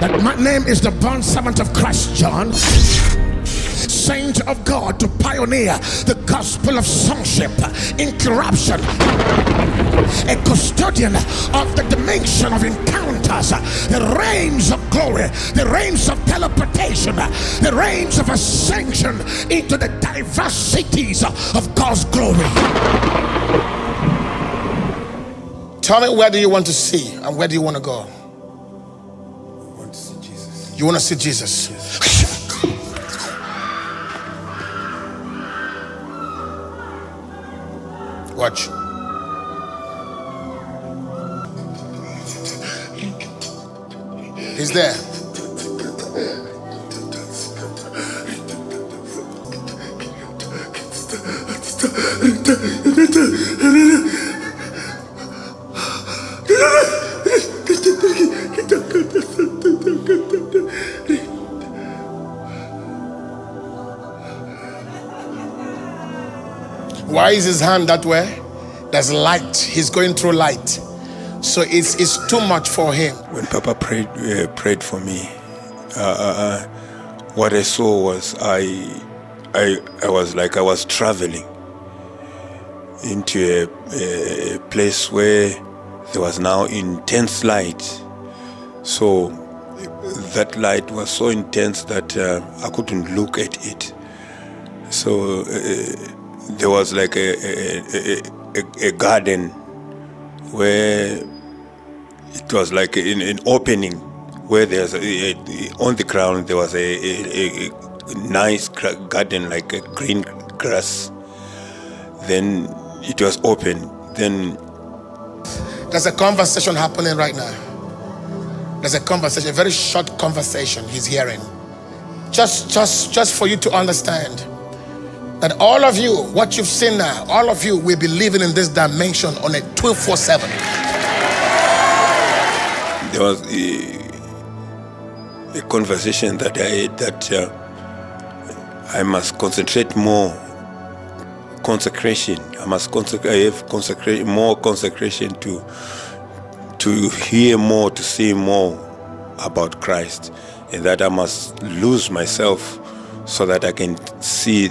That my name is the bond servant of Christ John saint of God to pioneer the gospel of sonship in corruption, a custodian of the dimension of encounters, the realms of glory, the realms of teleportation, the realms of ascension into the diversities of God's glory. Tell me where do you want to see and where do you want to go? You want to see Jesus? Watch. He's there. Why is his hand that way? There's light. He's going through light. So it's, it's too much for him. When Papa prayed uh, prayed for me, uh, uh, uh, what I saw was I, I I was like I was traveling into a, a, place where there was now intense light. So that light was so intense that uh, I couldn't look at it. So uh, there was like a, a, a, a garden where it was like an, an opening where there's a, on the ground there was a nice garden like a green grass then it was open then There's a conversation happening right now. There's a conversation, a very short conversation he's hearing. Just, just, just for you to understand that all of you, what you've seen now, all of you will be living in this dimension on a 24 7. there was a, a conversation that I had that uh, I must concentrate more consecration. I must consecrate. I have consecrate more consecration to to hear more, to see more about Christ, and that I must lose myself so that I can see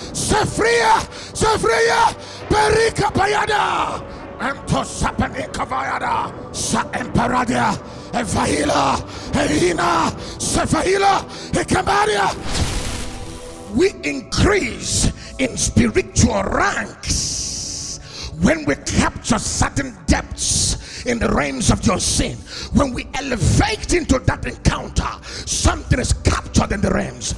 Sefria, Sefria, Perika Payada, Ento Sapanikavayada, Sa Emperadia, Evahila, Elina, Sefahila, Ekamaria. We increase in spiritual ranks when we capture certain depths in the realms of your sin. When we elevate into that encounter, something is captured in the realms.